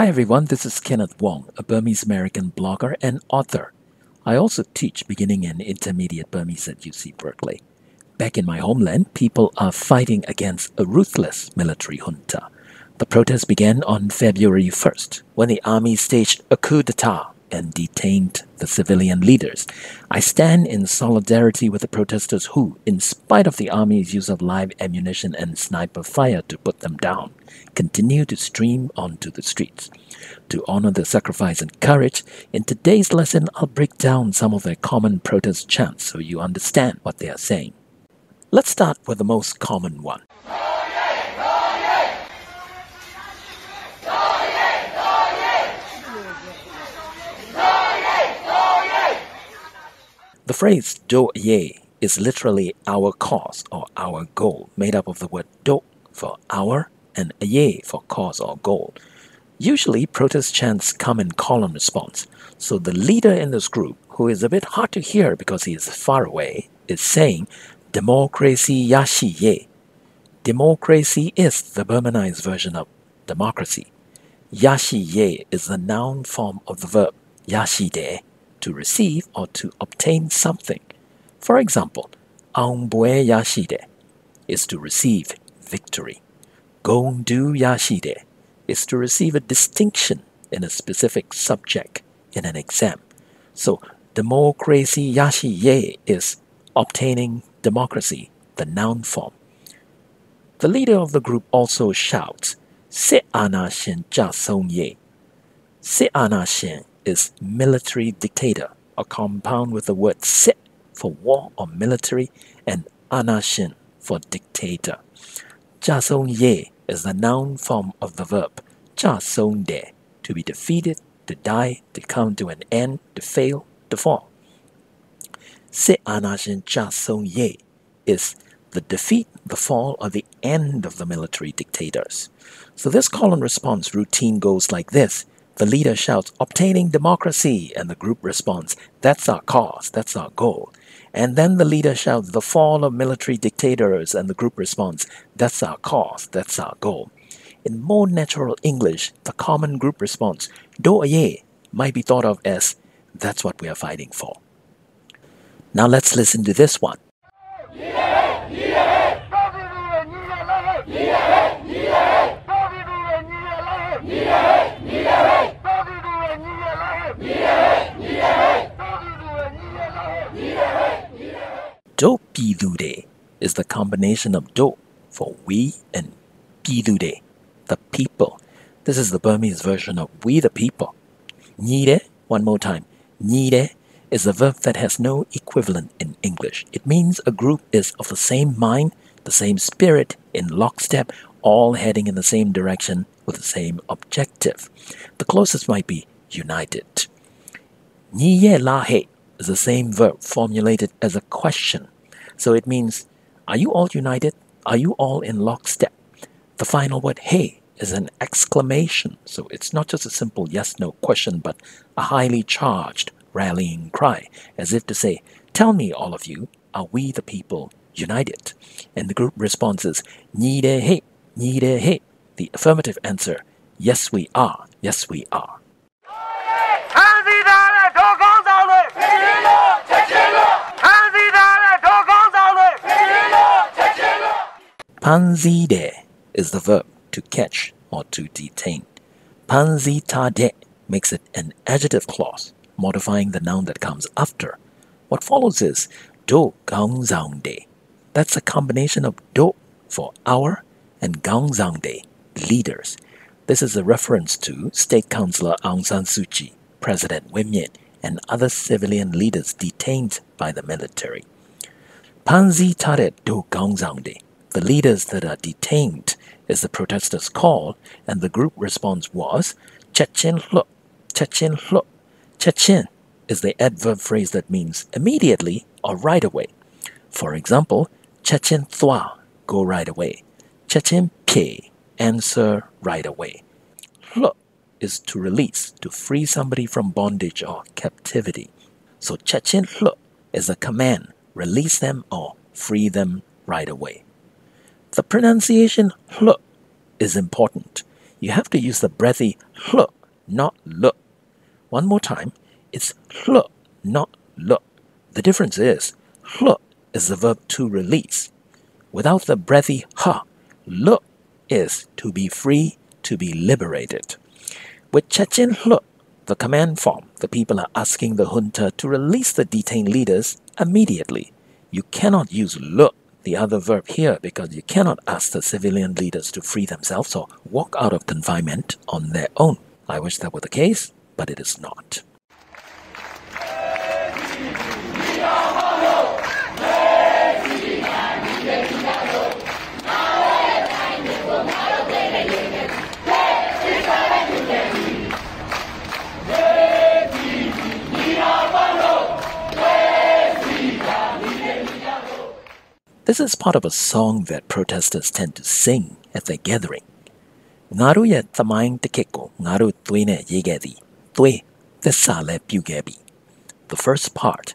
Hi everyone, this is Kenneth Wong, a Burmese American blogger and author. I also teach beginning and intermediate Burmese at UC Berkeley. Back in my homeland, people are fighting against a ruthless military junta. The protest began on February 1st when the army staged a coup d'etat and detained the civilian leaders. I stand in solidarity with the protesters who, in spite of the army's use of live ammunition and sniper fire to put them down, continue to stream onto the streets. To honor their sacrifice and courage, in today's lesson I'll break down some of their common protest chants so you understand what they are saying. Let's start with the most common one. The phrase do ye is literally our cause or our goal, made up of the word do for our and ye for cause or goal. Usually, protest chants come in column response, so the leader in this group, who is a bit hard to hear because he is far away, is saying, Democracy yashi ye. Democracy is the Burmanized version of democracy. Yashi ye is the noun form of the verb yashi de to receive or to obtain something. For example, Aungbue Yashide is to receive victory. Gondu Yashide is to receive a distinction in a specific subject in an exam. So democracy Yashiye is obtaining democracy, the noun form. The leader of the group also shouts, Se ana shin ja song ye. Se ana shin is military dictator, a compound with the word sit for war or military and anashin for dictator. Jasong ye is the noun form of the verb jasong de, to be defeated, to die, to come to an end, to fail, to fall. Se anashin jasong ye is the defeat, the fall, or the end of the military dictators. So this call and response routine goes like this. The leader shouts, obtaining democracy, and the group responds, that's our cause, that's our goal. And then the leader shouts, the fall of military dictators, and the group responds, that's our cause, that's our goal. In more natural English, the common group response, do ye, might be thought of as, that's what we are fighting for. Now let's listen to this one. Do Pidude is the combination of Do for we and Pidude, the people. This is the Burmese version of we the people. Nire, one more time. Nire is a verb that has no equivalent in English. It means a group is of the same mind, the same spirit, in lockstep, all heading in the same direction with the same objective. The closest might be united. Niye lahe is the same verb formulated as a question. So it means, are you all united? Are you all in lockstep? The final word, hey, is an exclamation. So it's not just a simple yes no question, but a highly charged rallying cry, as if to say, Tell me, all of you, are we the people united? And the group responses, Ni de he, ni de he. The affirmative answer, Yes, we are, yes, we are. Panzide is the verb to catch or to detain. Panzitade makes it an adjective clause, modifying the noun that comes after. What follows is do gangzangde. That's a combination of do for our and gangzangde, leaders. This is a reference to State Councilor Aung San Suu Kyi, President Win Myint, and other civilian leaders detained by the military. Panzi Taret do Gangzangde the leaders that are detained is the protesters' call, and the group response was Chechen Hlo, Chechen Hlo. Chechen is the adverb phrase that means immediately or right away. For example, Chechen Thwa, go right away. Chechen Pye, answer right away. Hlo is to release, to free somebody from bondage or captivity. So Chechen Hlo is a command, release them or free them right away. The pronunciation hl is important. you have to use the breathy hl, not l. One more time, it's hl, not l. The difference is hl is the verb to release. Without the breathy ha, l is to be free, to be liberated. With chachin hl, the command form, the people are asking the junta to release the detained leaders immediately. You cannot use l, the other verb here, because you cannot ask the civilian leaders to free themselves or walk out of confinement on their own. I wish that were the case, but it is not. This is part of a song that protesters tend to sing at their gathering. Naru Yatiko Narutoin Yigedi Twi Tesale Bugebi. The first part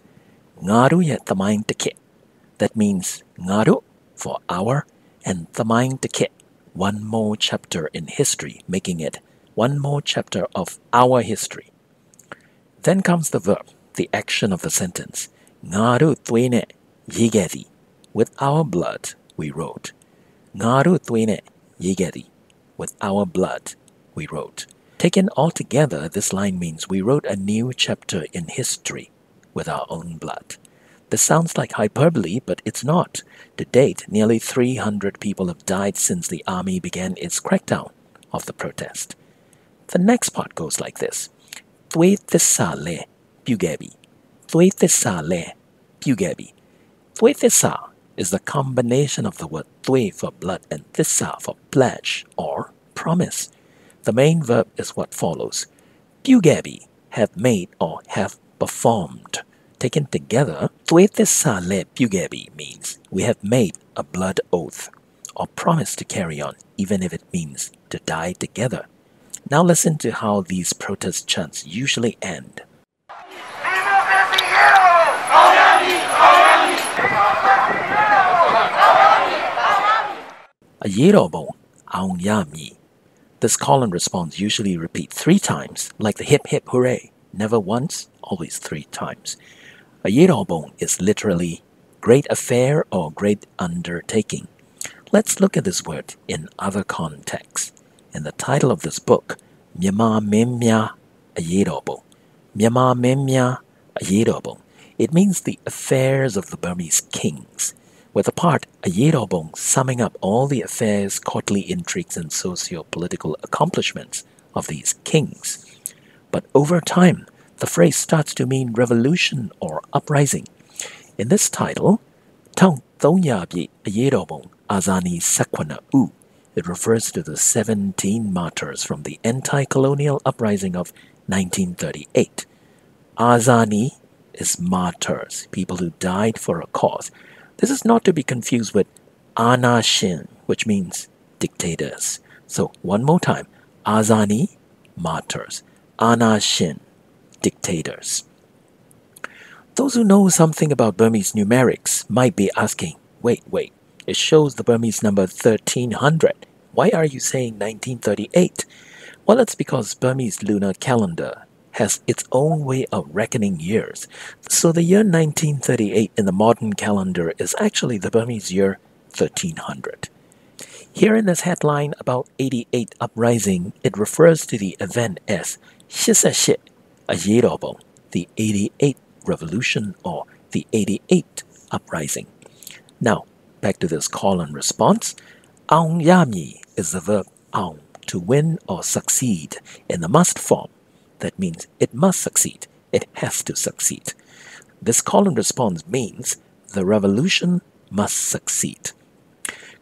that means ngaru for our and thamaing one more chapter in history making it one more chapter of our history. Then comes the verb the action of the sentence. ngaru tuine yigedi with our blood, we wrote. Ngaru tuine yigeri. With our blood, we wrote. Taken altogether, this line means we wrote a new chapter in history with our own blood. This sounds like hyperbole, but it's not. To date, nearly 300 people have died since the army began its crackdown of the protest. The next part goes like this. Twe thisale pugebi. Twe thisale pugebi. Twe thisa is the combination of the word tui for blood and tissa for pledge or promise. The main verb is what follows. Pugabi, have made or have performed. Taken together, tui tissa le pugabi means we have made a blood oath or promise to carry on, even if it means to die together. Now listen to how these protest chants usually end. This call and response usually repeat three times, like the hip hip hooray. Never once, always three times. A Ayirobon is literally great affair or great undertaking. Let's look at this word in other contexts. In the title of this book, Myama Memya Ayirobo. Myama Memya Ayirobo. It means the affairs of the Burmese kings with a part, Ayirobong summing up all the affairs, courtly intrigues, and socio-political accomplishments of these kings. But over time, the phrase starts to mean revolution or uprising. In this title, Tong Thonyabi Ayirobong Azani Sakwana U, it refers to the 17 martyrs from the anti-colonial uprising of 1938. Azani is martyrs, people who died for a cause. This is not to be confused with anashin, which means dictators. So one more time, azani, martyrs, anashin, dictators. Those who know something about Burmese numerics might be asking, wait, wait, it shows the Burmese number 1300. Why are you saying 1938? Well, it's because Burmese lunar calendar has its own way of reckoning years. So the year 1938 in the modern calendar is actually the Burmese year 1300. Here in this headline about 88 uprising, it refers to the event as Shisashit, Ayirobo, the 88 revolution or the 88 uprising. Now, back to this call and response. Aung Yami is the verb aung, to win or succeed in the must form that means it must succeed. It has to succeed. This call and response means the revolution must succeed.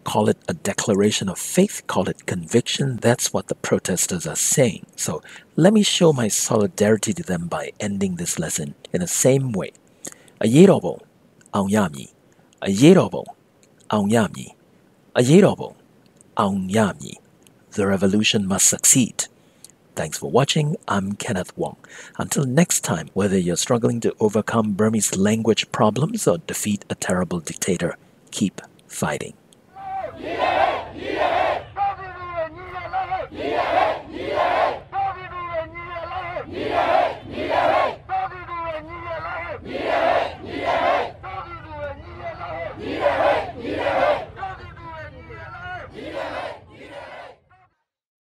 Call it a declaration of faith, call it conviction. That's what the protesters are saying. So let me show my solidarity to them by ending this lesson in the same way. Ayerobo, auyami. Ayerobo, auyami. Ayerobo, auyami. The revolution must succeed. Thanks for watching. I'm Kenneth Wong. Until next time, whether you're struggling to overcome Burmese language problems or defeat a terrible dictator, keep fighting. Yeah!